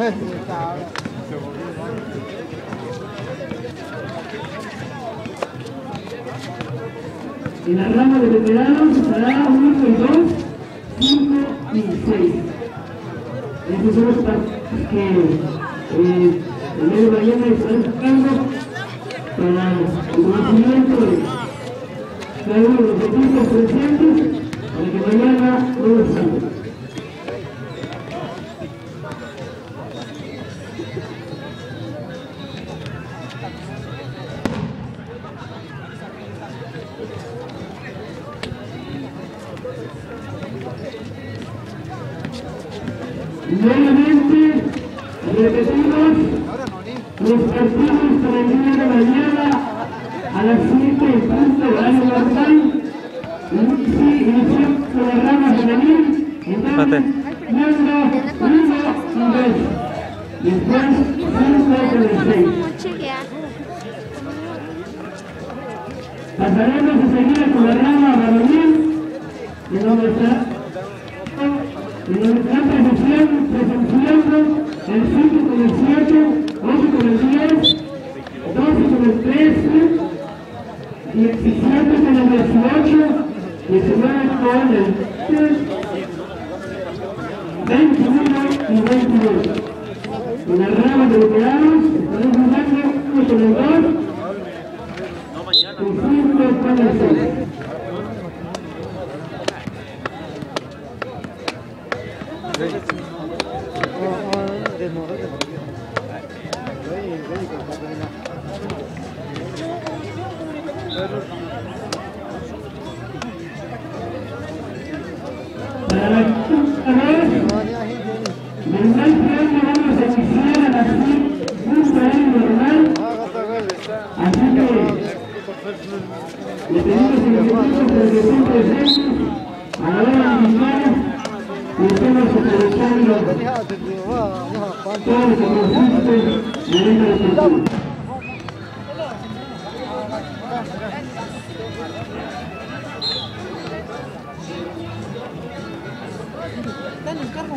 En la rama de veteranos estará 1 y 2, 5 y 6. Estos son los que eh, el día de mañana estarán sacando para el conocimiento de cada uno de los equipos presentes Nuevamente, repetimos los partidos para el día de mañana a las 7 en punto de año normal. Sí, inició con la rama femenil. Entonces, número 1 y 2. Después, 5 con el 6. Pasaremos enseguida con la rama varonil, en donde está donde están presenciando, el 5 con el 7, 8 con el 10, 12 con el 13, 17 con el 18, 19 con el 21 y 22. En la rama de veteranos, estaremos jugando 1 con el 2, y 5 con el 6. Para la quinta vez, normal que vamos a iniciar a las 5 punto ahí normal. Así que le pedimos los equipos de que estén presentes a la hora de Está en el carro.